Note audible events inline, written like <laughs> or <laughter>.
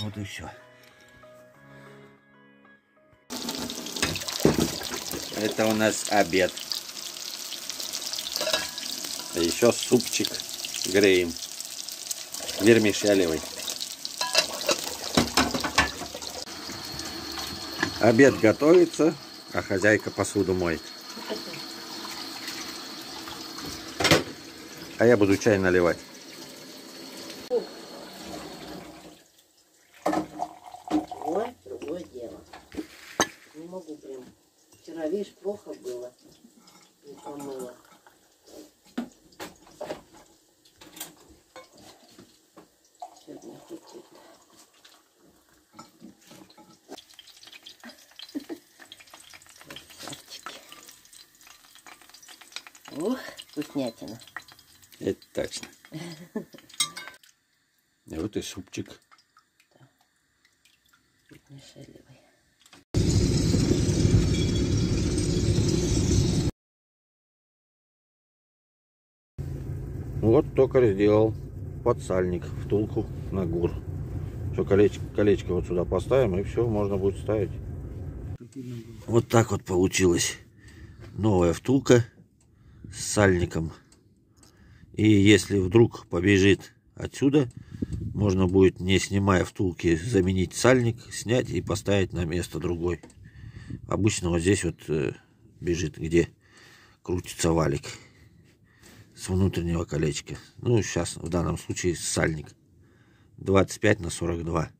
Вот и все. Это у нас обед. А еще супчик греем. Вермишелевый. Обед готовится, а хозяйка посуду моет. А я буду чай наливать. Не могу прям. Вчера, видишь, плохо было. Не помыла. Сегодня это. Красавчики. Ух, вкуснятина. Это точно. И <laughs> вот и супчик. Мишелевой. Вот токарь сделал подсальник, втулку на гур. Все, колечко, колечко вот сюда поставим, и все, можно будет ставить. Вот так вот получилась новая втулка с сальником. И если вдруг побежит отсюда, можно будет, не снимая втулки, заменить сальник, снять и поставить на место другой. Обычно вот здесь вот э, бежит, где крутится валик с внутреннего колечка. Ну, сейчас в данном случае сальник. 25 на 42.